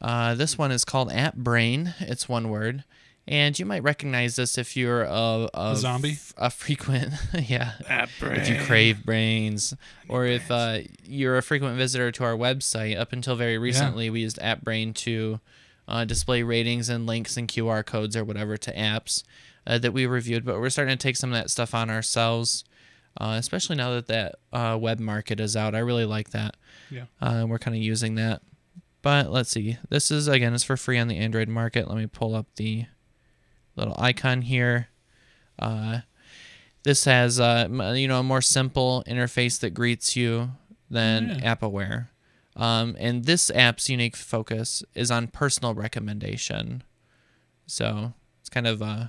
Uh, this one is called AppBrain. It's one word. And you might recognize this if you're a, a, A zombie? f- a frequent, yeah, App if you crave brains, or if uh, you're a frequent visitor to our website. Up until very recently, we used AppBrain to uh, display ratings and links and QR codes or whatever to apps uh, that we reviewed. But we're starting to take some of that stuff on ourselves, uh, especially now that that uh, web market is out. I really like that. Yeah. Uh, we're kind of using that. But let's see. This is again, it's for free on the Android market. Let me pull up the little icon here. Uh, this has uh, you know a more simple interface that greets you than Yeah. AppAware. Um, and this app's unique focus is on personal recommendation. So it's kind of uh,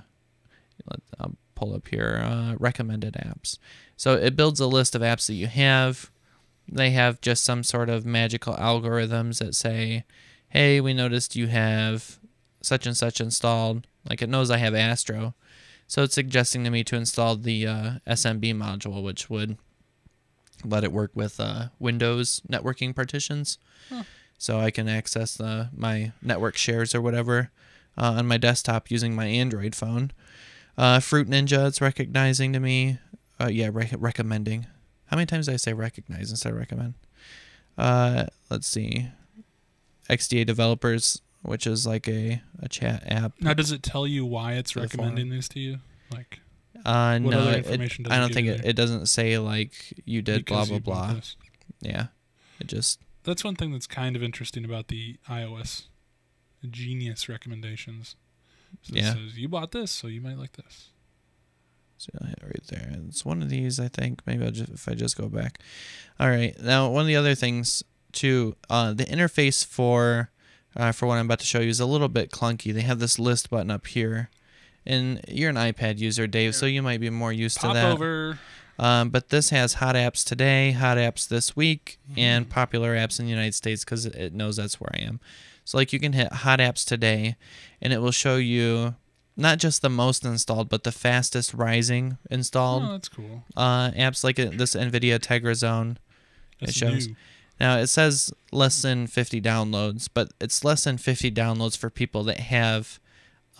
let, I'll pull up here uh, recommended apps. So it builds a list of apps that you have. They have just some sort of magical algorithms that say, "Hey, we noticed you have such and such installed." Like it knows I have Astro, so it's suggesting to me to install the uh, SMB module, which would let it work with uh, Windows networking partitions, so I can access uh, my network shares or whatever uh, on my desktop using my Android phone. Uh, Fruit Ninja, it's recognizing to me. Uh, yeah, rec- recommending. How many times did I say recognize instead of recommend? Uh, let's see. XDA developers, which is like a, a chat app. Now, does it tell you why it's For the recommending these to you? Like, Uh, no, it- I don't think it, it doesn't say like you did because blah blah blah. Yeah, it just That's one thing that's kind of interesting about the iOS Genius recommendations. So Yeah. Says, you bought this, so you might like this. So I'll hit right there. It's one of these, I think. Maybe I'll just if I just go back. All right. Now, one of the other things too, uh, the interface for uh, for what I'm about to show you is a little bit clunky. They have this list button up here, and you're an iPad user, Dave, so you might be more used Pop to that. over. Um, but this has hot apps today, hot apps this week, Mm-hmm. and popular apps in the United States because it knows that's where I am. So like you can hit hot apps today, and it will show you not just the most installed, but the fastest rising installed Oh, that's cool. uh, apps like this NVIDIA Tegra Zone. That's shows- new. Now it says less than 50 downloads, but it's less than 50 downloads for people that have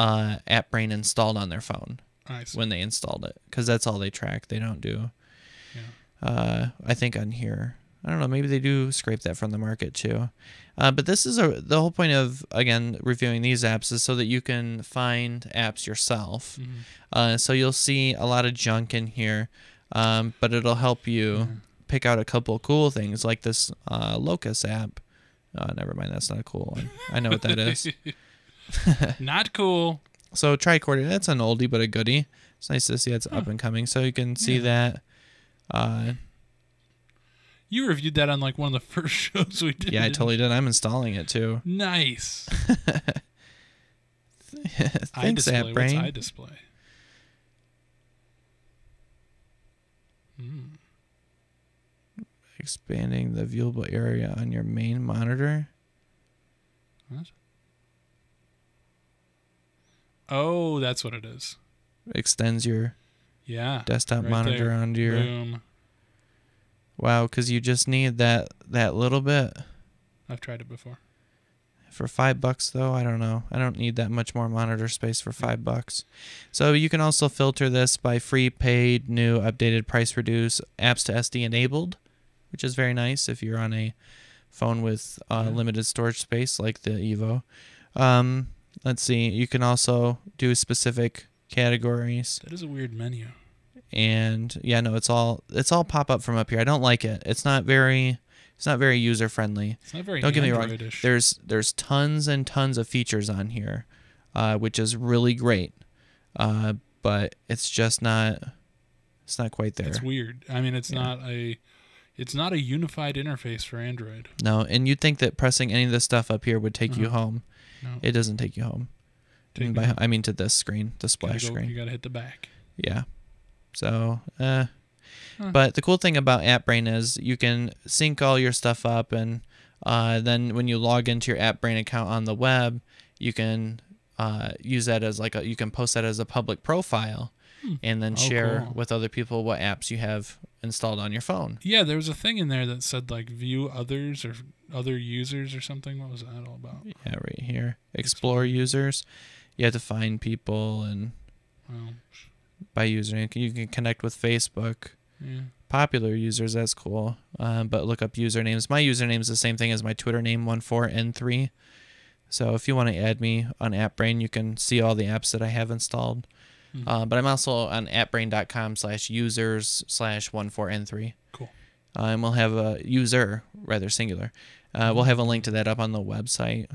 uh, AppBrain installed on their phone I see. when they installed it, because that's all they track. They don't do. Yeah. Uh, I think on here, I don't know. Maybe they do scrape that from the market too. Uh, but this is a the whole point of again reviewing these apps is so that you can find apps yourself. Mhm. Uh, so you'll see a lot of junk in here, um, but it'll help you Mhm. pick out a couple cool things like this uh, Locus app. Uh, never mind, that's not a cool one. I know what that is. Not cool. So tricorder, that's an oldie but a goodie. It's nice to see it's up and coming. So you can see Yeah. that. You reviewed that on like one of the first shows we did. yeah, I totally did. I'm installing it too. Nice. Thanks, iDisplay. What's AppBrain. iDisplay? Hmm. Expanding the viewable area on your main monitor. What? Oh, that's what it is. Extends your Yeah. desktop right monitor there. onto your. Boom. Wow, because you just need that that little bit. I've tried it before. For five bucks, though, I don't know. I don't need that much more monitor space for five bucks. So you can also filter this by free, paid, new, updated, price reduce, apps to SD enabled, which is very nice if you're on a phone with uh, Yeah. limited storage space like the Evo. Um, let's see. You can also do specific categories, That is a weird menu. And yeah, no, it's all it's all pop up from up here. I don't like it. It's not very it's not very user friendly. It's not very Don't get me wrong. There's there's tons and tons of features on here, uh, which is really great. Uh, but it's just not it's not quite there. It's weird. I mean, it's Yeah. not a it's not a unified interface for Android. No, and you'd think that pressing any of this stuff up here would take you Uh-huh. home. No. It doesn't take you home. Take by- I mean to this screen, the Gotta splash go- screen. You got to hit the back. Yeah. So, uh, Huh. but the cool thing about AppBrain is you can sync all your stuff up, and uh, then when you log into your AppBrain account on the web, you can uh, use that as like a you can post that as a public profile, and then Oh, share cool. with other people what apps you have installed on your phone. Yeah, there was a thing in there that said like view others or other users or something. What was that all about? Yeah, right here. Explore users. You have to find people and Well, by username. You can connect with Facebook. yeah. Popular users, that's cool. Um, but look up usernames. My username is the same thing as my Twitter name, 14N3. So if you want to add me on AppBrain, you can see all the apps that I have installed. Mhm. Uh, but I'm also on appbrain.com slash users slash 14N3. Cool. Uh, and we'll have a user, rather singular. Uh, we'll have a link to that up on the website.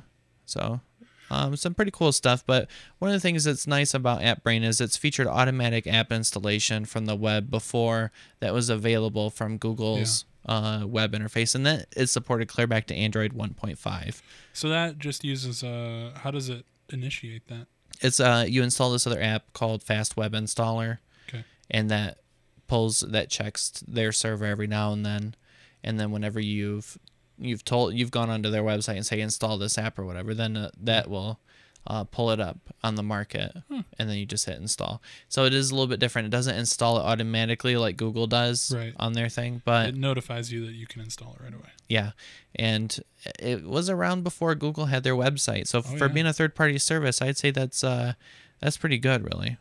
So um, some pretty cool stuff. But one of the things that's nice about AppBrain is it's featured automatic app installation from the web before that was available from Google's uh, web interface, and that is supported clear back to Android 1.5. So that just uses uh how does it initiate that? It's uh, you install this other app called Fast Web Installer, Okay. and that pulls that checks their server every now and then, and then whenever you've you've told you've gone onto their website and say install this app or whatever, then uh, that will uh, pull it up on the market, Hmm. and then you just hit install. So it is a little bit different. It doesn't install it automatically like Google does Right. on their thing, but it notifies you that you can install it right away. yeah, and it was around before Google had their website. So Oh, for yeah. being a third-party service, I'd say that's uh, that's pretty good, really.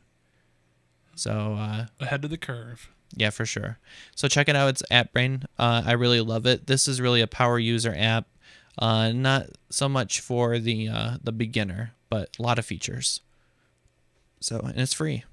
So uh, Ahead of the curve. Yeah, for sure. So check it out. It's AppBrain. Uh, I really love it. This is really a power user app. Uh, not so much for the uh, the beginner, but a lot of features. So and it's free.